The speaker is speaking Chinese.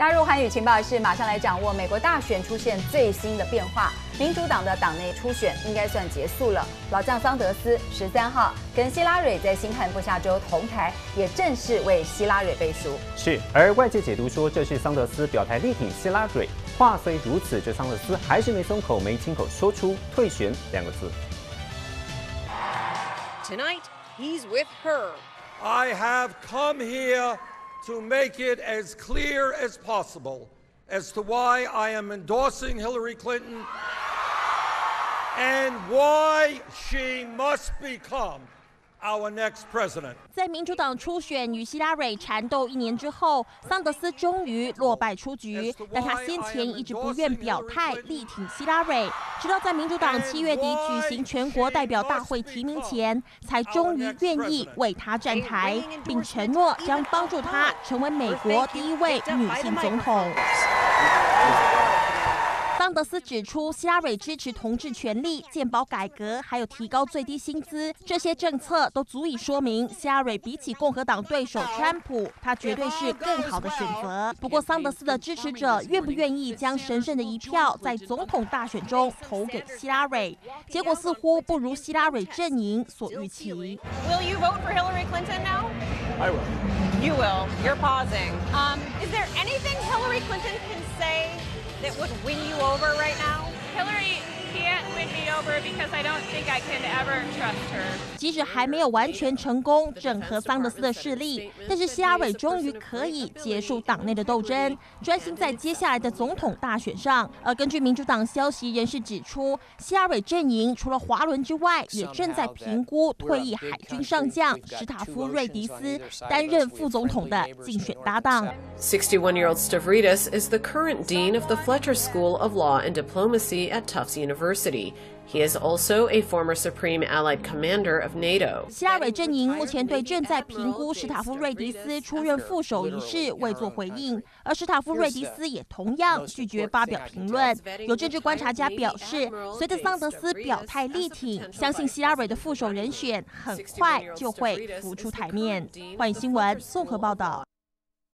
加入韩语情报室，马上来掌握美国大选出现最新的变化。民主党的党内初选应该算结束了。老将桑德斯十三号跟希拉蕊在新罕布夏州同台，也正式为希拉蕊背书。是，而外界解读说这是桑德斯表态力挺希拉蕊。话虽如此，这桑德斯还是没松口，没亲口说出退选两个字。Tonight he's with her. I have come here. To make it as clear as possible as to why I am endorsing Hillary Clinton and why she must become our next president. 在民主党初选与希拉蕊缠斗一年之后，桑德斯终于落败出局。但他先前一直不愿表态力挺希拉蕊，直到在民主党七月底举行全国代表大会提名前，才终于愿意为他站台，并承诺将帮助他成为美国第一位女性总统。桑德斯指出，希拉蕊支持同志权利、健保改革，还有提高最低薪资，这些政策都足以说明希拉蕊比起共和党对手川普，他绝对是更好的选择。不过，桑德斯的支持者愿不愿意将神圣的一票在总统大选中投给希拉蕊？结果似乎不如希拉蕊阵营所预期。Will you vote for Hillary Clinton now? I will. You will. You're pausing. Um, is there anything Hillary Clinton can say? that would win you over over right 即使还没有完全成功整合桑德斯的势力，但是希拉蕊终于可以结束党内的斗争，专心在接下来的总统大选上。而根据民主党消息人士指出，希拉蕊阵营除了华伦之外，也正在评估退役海军上将史塔夫瑞迪斯担任副总统的竞选搭档。61-year-old Stavridis is the current dean of the Fletcher School of Law and Diplomacy at Tufts University. He is also a former Supreme Allied Commander of NATO. 希拉蕊阵营目前对正在评估史塔夫瑞迪斯出任副手一事未作回应，而史塔夫瑞迪斯也同样拒绝发表评论。有政治观察家表示，随着桑德斯表态力挺，相信希拉蕊的副手人选很快就会浮出台面。欢迎新闻综合报道。